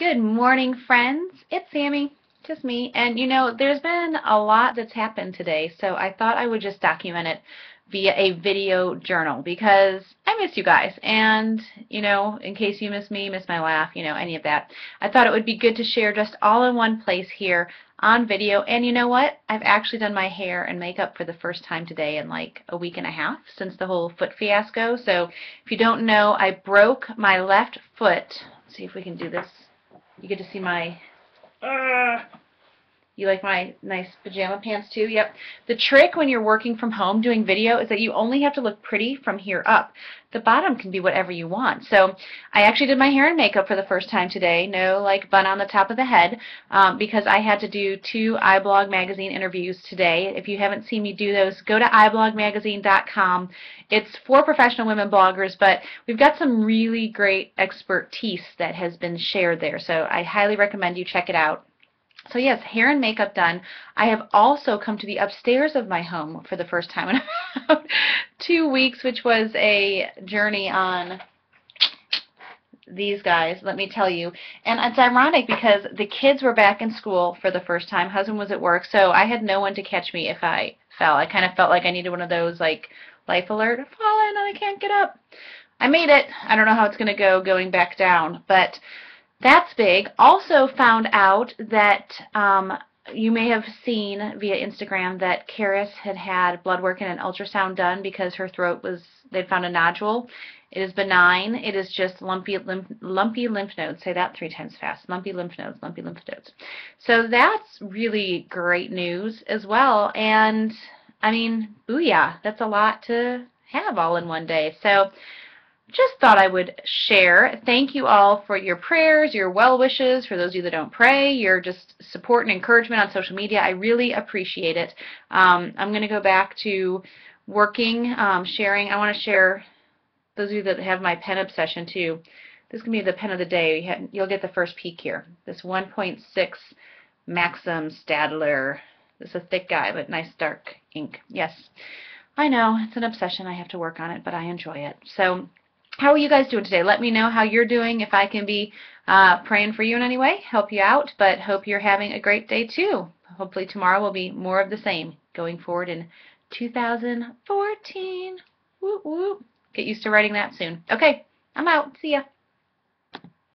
Good morning, friends. It's Sami, just me. And you know, there's been a lot that's happened today, so I thought I would just document it via a video journal because I miss you guys. And, you know, in case you miss me, miss my laugh, you know, any of that, I thought it would be good to share just all in one place here on video. And you know what? I've actually done my hair and makeup for the first time today in like a week and a half since the whole foot fiasco. So if you don't know, I broke my left foot. Let's see if we can do this you get to see my, uh, you like my nice pajama pants too? Yep. The trick when you're working from home doing video is that you only have to look pretty from here up. The bottom can be whatever you want. So I actually did my hair and makeup for the first time today. No like bun on the top of the head um, because I had to do two iBlog magazine interviews today. If you haven't seen me do those, go to iblogmagazine.com. It's for professional women bloggers, but we've got some really great expertise that has been shared there. So I highly recommend you check it out. So yes, hair and makeup done. I have also come to the upstairs of my home for the first time in about two weeks, which was a journey on these guys, let me tell you. And it's ironic because the kids were back in school for the first time. Husband was at work, so I had no one to catch me if I fell. I kind of felt like I needed one of those, like, life alert, I've fallen and I can't get up. I made it. I don't know how it's going to go going back down, but that's big. Also found out that um, you may have seen via Instagram that Karis had had blood work and an ultrasound done because her throat was, they'd found a nodule. It is benign. It is just lumpy lymph, lumpy lymph nodes. Say that three times fast. Lumpy lymph nodes, lumpy lymph nodes. So that's really great news as well. And I mean, booyah, that's a lot to have all in one day. So just thought I would share. Thank you all for your prayers, your well wishes, for those of you that don't pray, your just support and encouragement on social media. I really appreciate it. Um, I'm going to go back to working, um, sharing. I want to share, those of you that have my pen obsession too, this can be the pen of the day. You'll get the first peek here. This 1.6 Maxim Staedtler. This is a thick guy, but nice dark ink. Yes. I know, it's an obsession. I have to work on it, but I enjoy it. So how are you guys doing today? Let me know how you're doing. If I can be uh, praying for you in any way, help you out. But hope you're having a great day too. Hopefully tomorrow will be more of the same going forward in 2014. Whoop, whoop. Get used to writing that soon. Okay, I'm out. See ya.